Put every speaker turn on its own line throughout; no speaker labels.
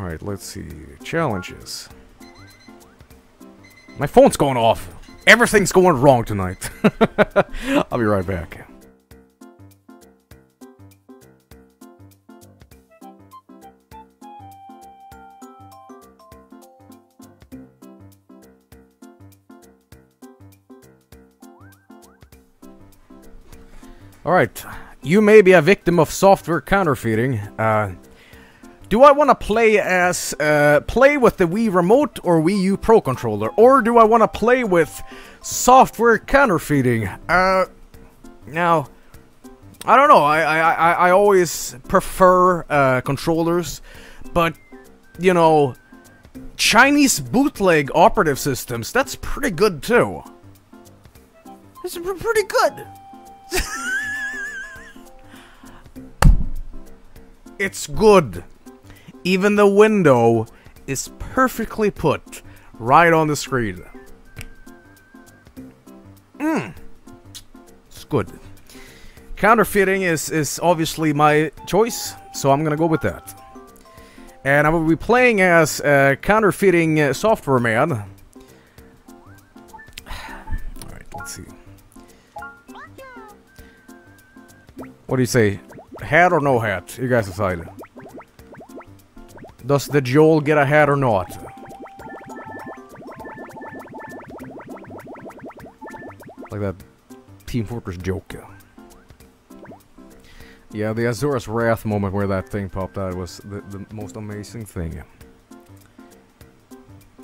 Alright, let's see. Challenges. My phone's going off. Everything's going wrong tonight. I'll be right back. Alright, you may be a victim of software counterfeiting. Uh, do I want to play as, uh, play with the Wii Remote or Wii U Pro Controller? Or do I want to play with software counterfeiting? Uh, now, I don't know, I, I, I, always prefer, uh, controllers, but, you know, Chinese bootleg operative systems, that's pretty good too. It's pretty good. It's good. Even the window is perfectly put right on the screen. Mmm. It's good. Counterfeiting is, is obviously my choice, so I'm gonna go with that. And I will be playing as a counterfeiting software man. Alright, let's see. What do you say? Hat or no hat? You guys decide. Does the Joel get a hat or not? Like that Team Fortress joke. Yeah, the Asura's Wrath moment where that thing popped out was the, the most amazing thing.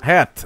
Hat!